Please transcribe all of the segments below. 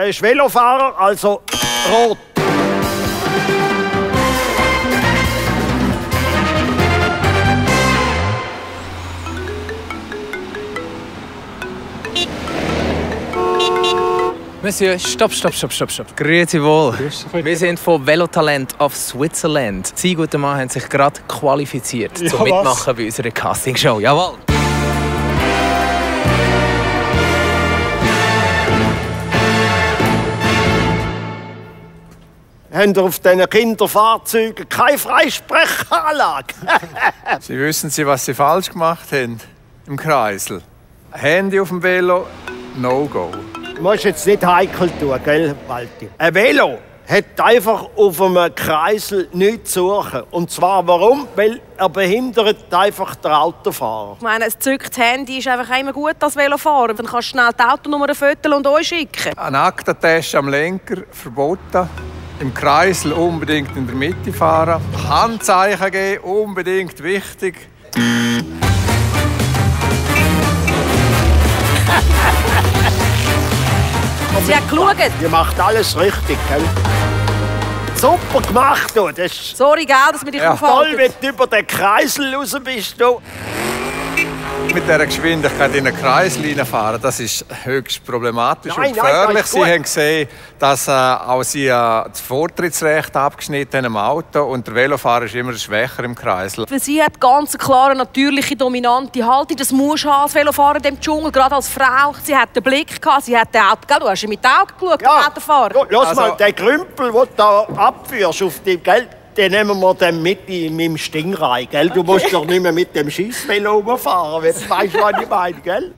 er ist Velofahrer, also rot. Monsieur, stopp, stopp, stopp, stopp, stopp. Grüezi wohl. Wir sind von Velotalent of Switzerland. Sie, guter Mann, haben sich gerade qualifiziert Ja, zum was? Mitmachen bei unserer Castingshow. Jawohl. Haben ihr auf diesen Kinderfahrzeugen keine Freisprechanlage? Sie wissen Sie, was Sie falsch gemacht haben im Kreisel. Handy auf dem Velo, No-Go. Du musst jetzt nicht heikel tun, gell, Walti? Ein Velo hat einfach auf einem Kreisel nichts zu suchen. Und zwar warum? Weil er behindert einfach den Autofahrer. Ich meine, ein gezücktes Handy ist einfach immer gut als Velofahrer. Dann kannst du schnell die Autonummer fotografieren und euch schicken. Ein Aktentest am Lenker verboten. Im Kreisel unbedingt in der Mitte fahren. Handzeichen geben, unbedingt wichtig. Sie hat geschaut. Ihr macht alles richtig, gell? Super gemacht, du. Das ist Sorry, gell, dass wir dich Ja. aufhalten. wenn du über den Kreisel raus bist. Du. Mit dieser Geschwindigkeit in einen Kreisel reinfahren, das ist höchst problematisch Nein, und nein, gefährlich. ist Sie haben gesehen, dass äh, auch Sie äh, das Vortrittsrecht abgeschnitten haben im Auto und der Velofahrer ist immer schwächer im Kreisel. Weil sie hat ganz klare, natürliche, dominante Haltung. Das haben als Velofahrer in dem Dschungel, gerade als Frau. Sie hat den Blick gehabt, sie hat den Auto... Du hast mit den Augen geschaut, Ja. den Autofahrer. Lass Also- mal, den Krümpel, den du da abführst auf dem Geld, den nehmen wir dann mit in meinem Stingrein, gell? Du musst doch nicht mehr mit dem Schießvelo rumfahren, wenn du weißt, was ich meine, gell?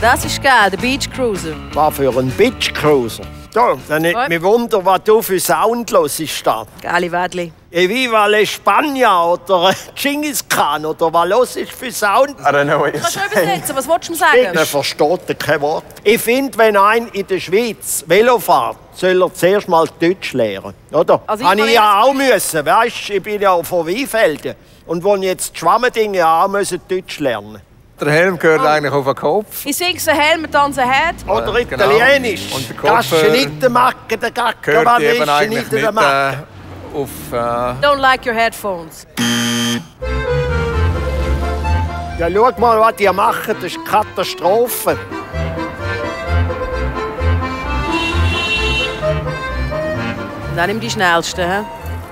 Das ist geil, der Beach Cruiser. Was für ein Bitch Cruiser. So, dann nicht Gut. mich wunder, was du für Sound los ist da. Geile Wädli. Viva la España oder Genghis Khan oder was los ist für Sound? I don't know. Kannst du übersetzen? Was willst du mir sagen? versteht kein Wort. Ich finde, wenn ein in der Schweiz Velo fährt, soll er zuerst mal Deutsch lernen. Oder? Also ich Habe ich ja auch müssen. Weißt, ich bin ja von Weinfelden. Und wo ich jetzt die Schwammendinge auch müssen Deutsch lernen. Der Helm gehört eigentlich auf den Kopf. Ich singe ein Helm, tanze ein Head. Oder genau. Italienisch. Und der Gasche Kopfhörer nicht den der Gacker, Gehört was eben ist eigentlich nicht der äh, Macken. auf... Äh, Don't like your headphones. Ja, schau mal, was die machen. Das ist Katastrophe. Dann nimm die schnellsten. He?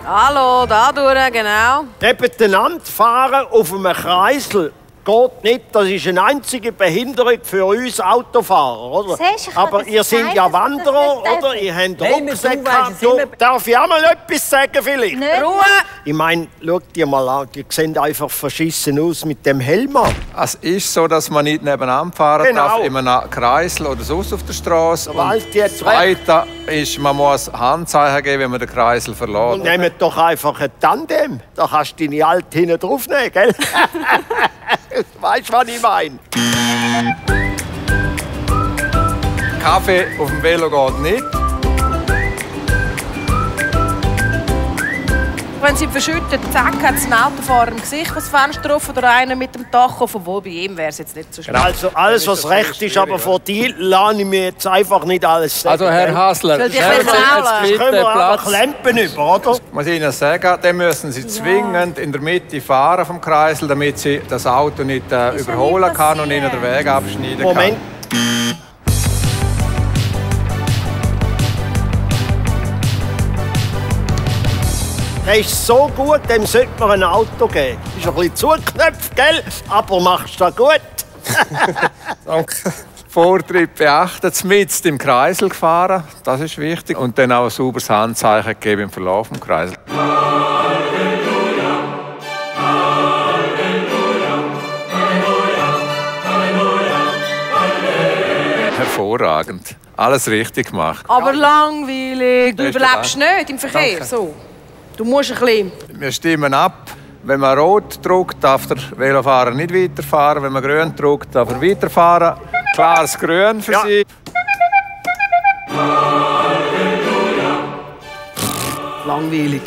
Hallo, da durch, genau. Nebeneinander fahren auf einem Kreisel geht nicht. Das ist eine einzige Behinderung für uns Autofahrer, oder? Siehst Aber das ihr seid ja das Wanderer, oder? Ihr habt Rucksäcke. gehabt. Darf ich auch mal etwas sagen, vielleicht? Nicht? Ruhe! Ich meine, schaut dir mal an, die sehen einfach verschissen aus mit dem Helm an. es ist so, dass man nicht nebeneinander fahren Genau. darf, in einem Kreisel oder sonst auf der Straße. Walt jetzt Zweiter ist, man muss Handzeichen geben, wenn man den Kreisel verlässt. Und nehmt doch einfach ein Tandem. Da kannst du deine Alte hinten draufnehmen, gell? weißt du, was ich meine? Kaffee auf dem Velo geht nicht. Wenn sie verschüttet, zack, hat es einen Autofahrer im Gesicht, das Fenster offen oder einer mit dem Dach offen. Obwohl, bei ihm wäre es jetzt nicht so schlimm. Also alles, was recht ist, aber vor dir lasse ich mir jetzt einfach nicht alles sagen. Also, Herr gell? Hassler, Soll Sie jetzt können wir einfach Platz. Lampen über, oder? Ich muss Ihnen sagen, dann müssen Sie zwingend in der Mitte fahren vom Kreisel, damit Sie das Auto nicht äh, überholen nicht kann und Ihnen den. Weg abschneiden Moment. Der ist so gut, dem sollte man ein Auto geben. Ist ein bisschen zugeknöpft, gell? Aber machst du gut. Danke. Vortritt beachten, mit im Kreisel gefahren, das ist wichtig. Und dann auch ein sauberes Handzeichen geben im Verlauf des Kreisel. Hervorragend. Alles richtig gemacht. Aber langweilig. Du überlebst nicht im Verkehr. Danke. So. Du musst ein bisschen. Wir stimmen ab. Wenn man rot drückt, darf der Velofahrer nicht weiterfahren. Wenn man grün drückt, darf er weiterfahren. Klares Grün für Ja. Sie. Langweilig.